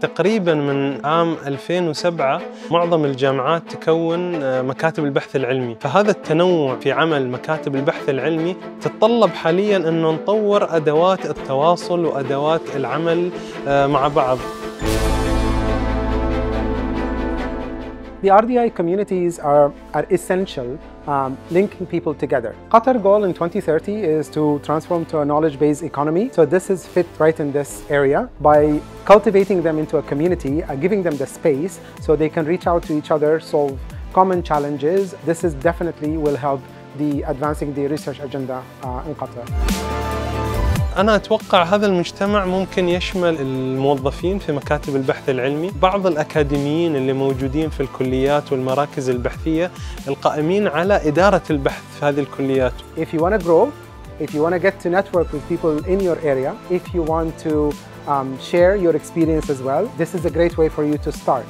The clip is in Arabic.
تقريبا من عام 2007 معظم الجامعات تكون مكاتب البحث العلمي. فهذا التنوع في عمل مكاتب البحث العلمي تتطلب حاليا أنه نطور أدوات التواصل وأدوات العمل مع بعض. The RDI communities are, are essential, um, linking people together. Qatar goal in 2030 is to transform to a knowledge-based economy. So this is fit right in this area by cultivating them into a community, uh, giving them the space so they can reach out to each other, solve common challenges. This is definitely will help the advancing the research agenda uh, in Qatar. أنا أتوقع هذا المجتمع ممكن يشمل الموظفين في مكاتب البحث العلمي بعض الأكاديميين اللي موجودين في الكليات والمراكز البحثية القائمين على إدارة البحث في هذه الكليات If you want to grow, if you want to get to network with people in your area, if you want to um, share your experience as well, this is a great way for you to start.